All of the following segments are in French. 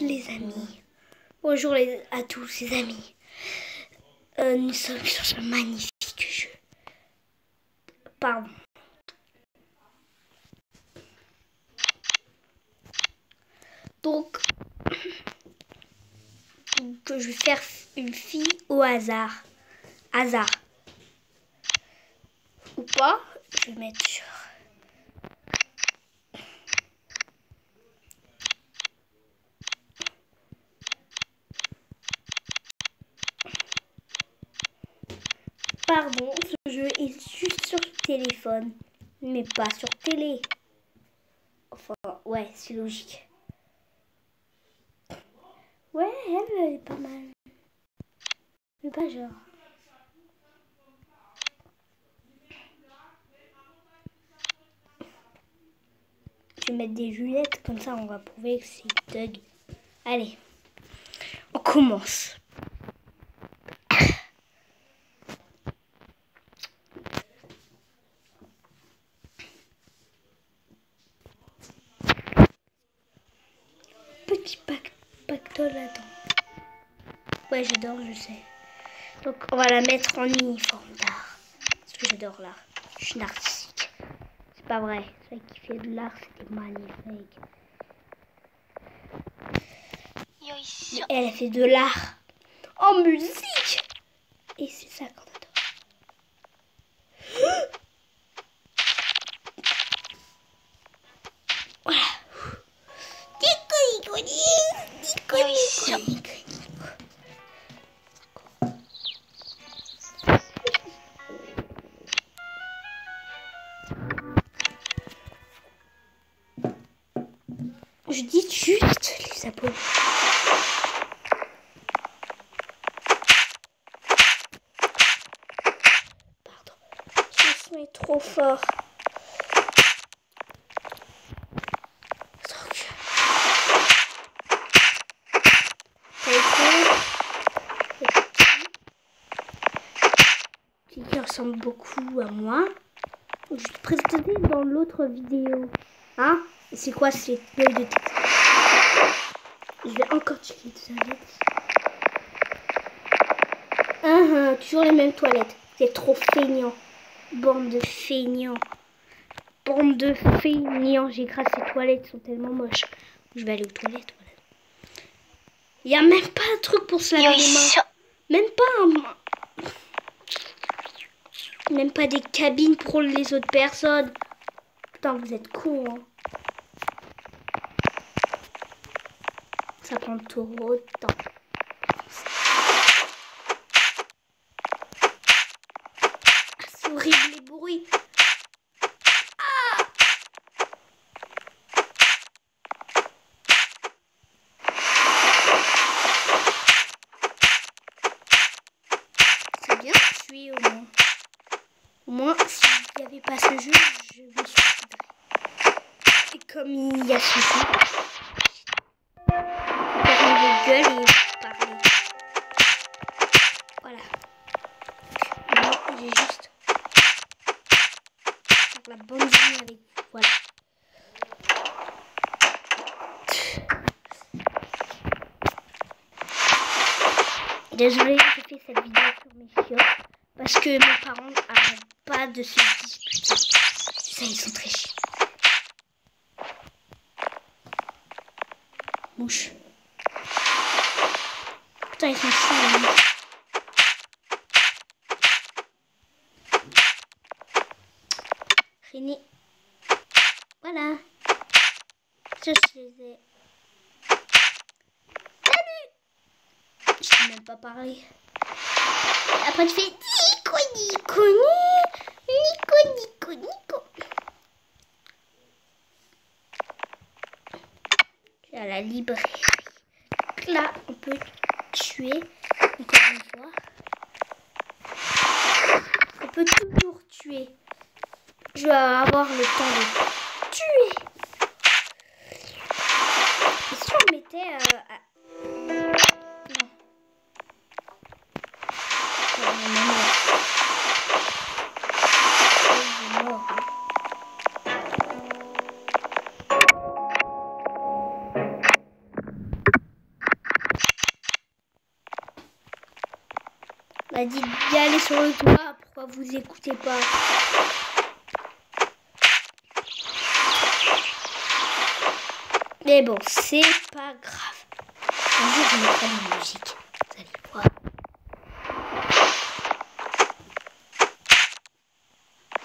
les amis. Bonjour à tous les amis. Euh, nous sommes sur ce magnifique jeu. Pardon. Donc, que je vais faire une fille au hasard. Hasard. Ou pas, je vais mettre Pardon, ce jeu est juste sur téléphone, mais pas sur télé. Enfin, ouais, c'est logique. Ouais, elle, est pas mal. Mais pas genre. Je vais mettre des lunettes, comme ça on va prouver que c'est Doug. Allez, on commence. Petit pactole là-dedans. Ouais, j'adore, je sais. Donc, on va la mettre en uniforme d'art. Parce que j'adore l'art. Je suis une artistique. C'est pas vrai. Celle qui fait de l'art, c'était magnifique. elle a fait de l'art en musique. Et c'est ça Je dis juste les abonnés. Pardon. Son est trop fort. qui ressemble beaucoup à moi. Je te présentais dans l'autre vidéo. Hein? C'est quoi C'est l'œil de tête Je vais encore checker tout ça uh toujours les mêmes toilettes. C'est trop feignant. Bande de feignants. Bande de feignants. J'ai grâce ces toilettes sont tellement moches. Je vais aller aux toilettes. Il n'y a même pas un truc pour se laver les mains. Même pas un... Même pas des cabines pour les autres personnes. Putain, vous êtes cons. Hein. Ça prend trop de temps. Ah, c'est horrible les bruits. Ah C'est bien tué au moins. Au moins, s'il n'y avait pas ce jeu, je me suiciderais. Et comme il y a ce jeu, fermer vos gueules et parler. Voilà. Moi, j'ai juste faire la bonne journée avec vous. Voilà. Désolée, j'ai fait cette vidéo sur mes chiottes. Parce que mes parents n'arrêtent pas de se disputer. Ça, ils sont très chiants. Mouche. Putain, ils sont chiants. Hein. Fini. Voilà. Ça, je les ai. Même pas parler. Après, tu fais Nico, Nico, Nico, Nico, Nico. À la librairie. Là, on peut tuer. Une fois. On peut toujours tuer. Je vais avoir le temps de tuer. Si on mettait... Euh, m'a dit d'y aller sur le toit. Pourquoi vous écoutez pas Mais bon, c'est pas grave. Un jour, je mettrai la musique. Vous allez voir.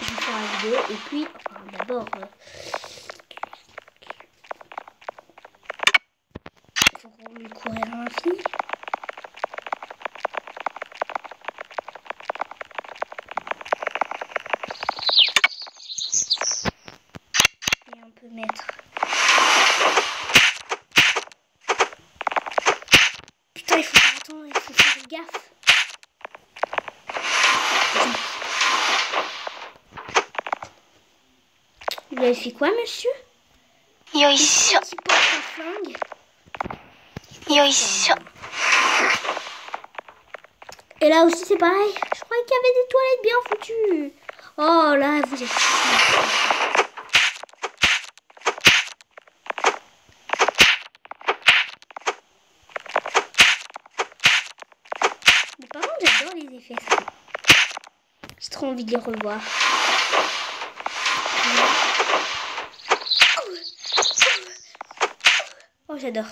Je vais faire la vidéo et puis, enfin, d'abord, euh, faut courir à l'infini. Et on peut mettre Putain, il faut faire attention, il faut faire gaffe. Vous euh, avez fait quoi, monsieur? Yo, ici. Porte. Et là aussi, c'est pareil. Je croyais qu'il y avait des toilettes bien foutues. Oh là, vous êtes. Par contre, j'adore les effets. J'ai trop envie de les revoir. J'adore.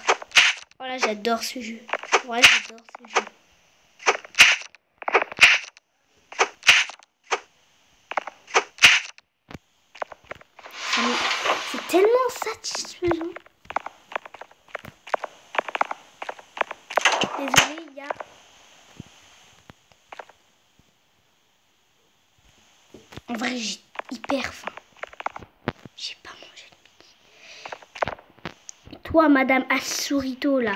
Oh là, j'adore ce jeu. Ouais, j'adore ce jeu. C'est tellement satisfaisant. Désolée, il y a. En vrai, j'ai hyper faim. J'ai pas mangé Madame Assurito, là?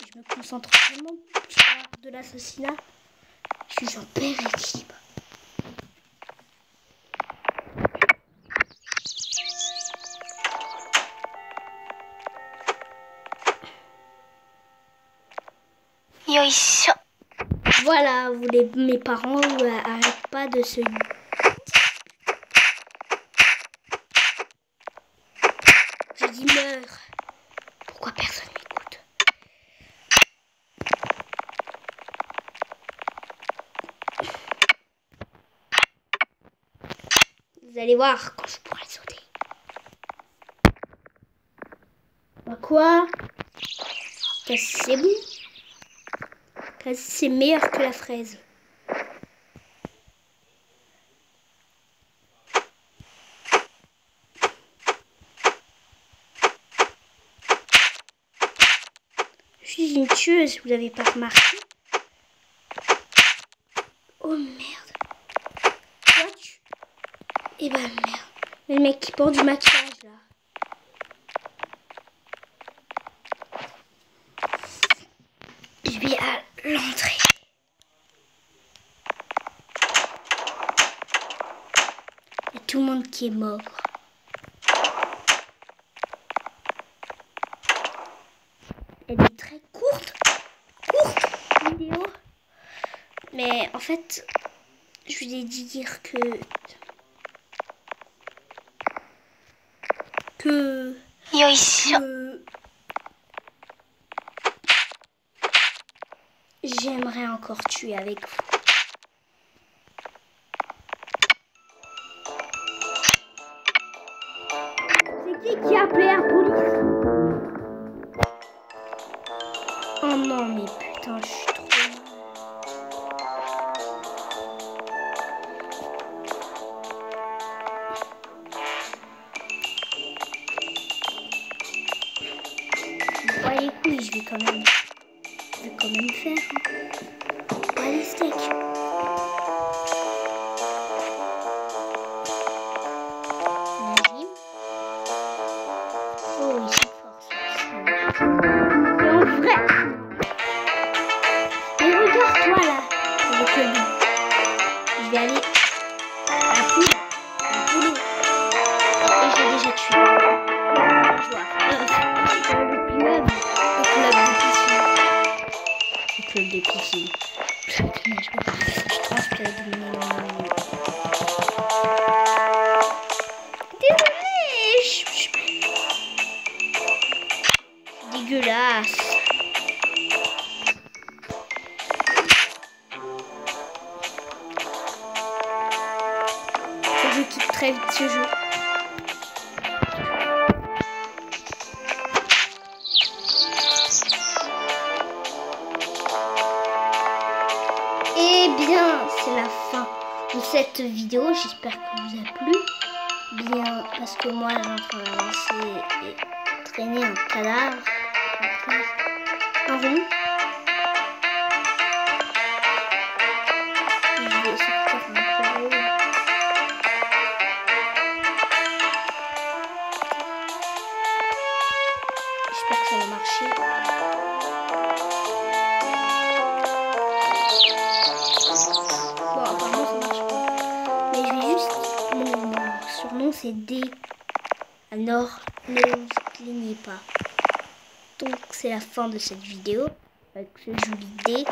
Je me concentre vraiment de l'assassinat. Je suis en père. Voilà, vous les, mes parents euh, arrêtent pas de se Vous allez voir quand je pourrai sauter. Bah quoi? C'est bon c'est meilleur que la fraise. Je suis une tueuse, vous l'avez pas remarqué? Oh merde. Tu... Eh ben merde. Le mec qui porte du maquillage là. Je vais à l'entrée. Il y a tout le monde qui est mort. Elle est très courte. Courte vidéo. Mais en fait, je voulais dire que... Que... よいしょ que j'aimerais encore tuer avec vous. Couilles, je vais quand même... Je vais quand Putain, je peux cette vidéo. J'espère que vous a plu. Bien, parce que moi, j'ai en train et traîner un cadavre. Un. Mon, surnom c'est D. Alors, ne vous plaignez pas. Donc, c'est la fin de cette vidéo avec ce joli D.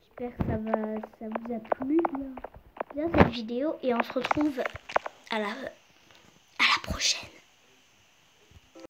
J'espère que ça, va, ça vous a plu bien, bien cette vidéo et on se retrouve à la, à la prochaine.